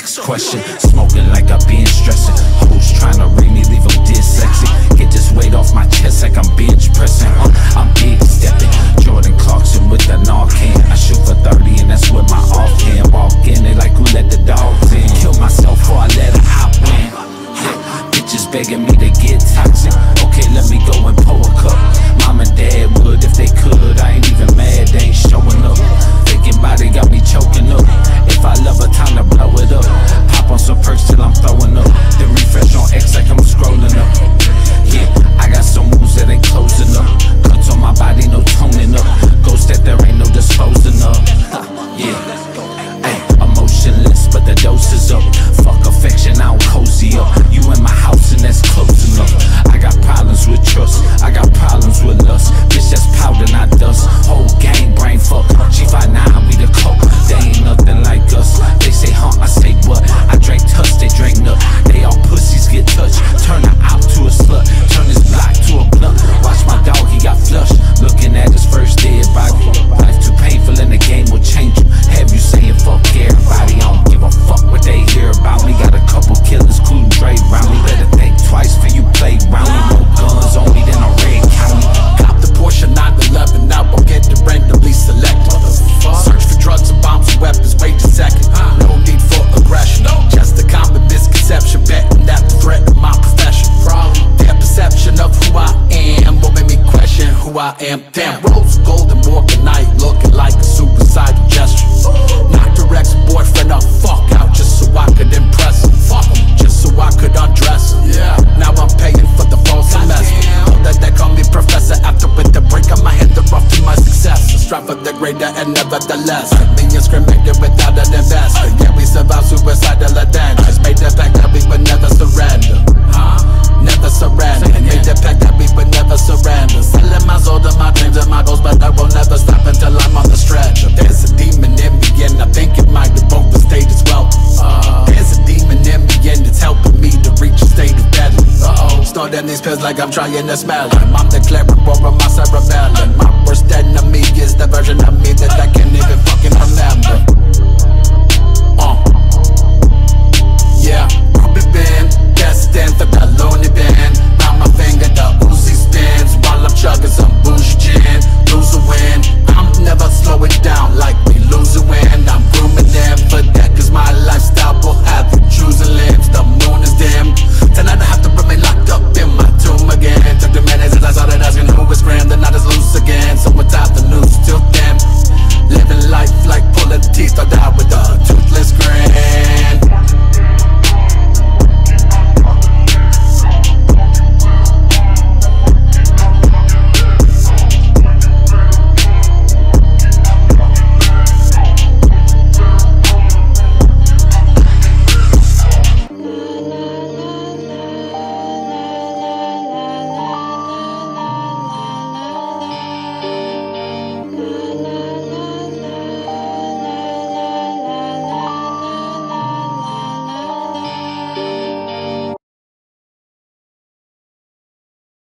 next question. Smoking I went No need for aggression. Just a common misconception. Betting that the threat of my profession. Their perception of who I am will make me question who I am. Damn, rose gold and more night looking like a suicidal gesture. Knocked her ex boyfriend up, fuck out just so I could improve. strive for the greater and nevertheless Being discriminated without an invest Yeah, we survive suicidal attempts Made the fact that we would never surrender. these pills like I'm trying to smell them I'm the clever over my cerebellum. My worst enemy is the version of me that I can't even fucking remember. the teeth, I die with us.